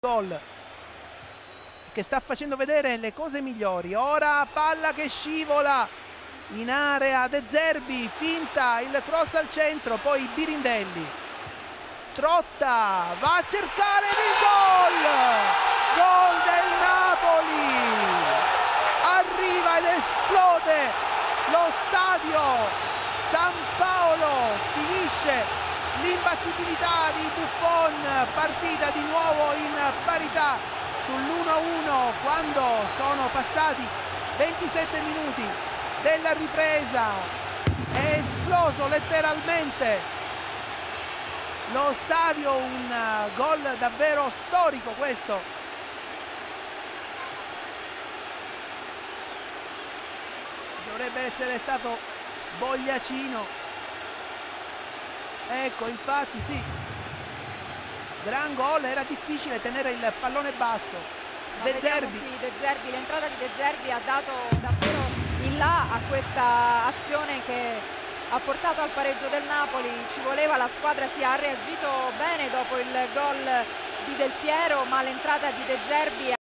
gol che sta facendo vedere le cose migliori. Ora palla che scivola in area De Zerbi finta il cross al centro poi Birindelli. Trotta va a cercare il gol! Gol del Napoli! Arriva ed esplode lo stadio San Paolo l'imbattibilità di Buffon, partita di nuovo in parità sull'1-1 quando sono passati 27 minuti della ripresa, è esploso letteralmente lo stadio, un gol davvero storico questo. Dovrebbe essere stato Bogliacino Ecco, infatti sì. Gran gol, era difficile tenere il pallone basso. De Zerbi. De Zerbi. L'entrata di De Zerbi ha dato davvero in là a questa azione che ha portato al pareggio del Napoli. Ci voleva, la squadra si ha reagito bene dopo il gol di Del Piero, ma l'entrata di De Zerbi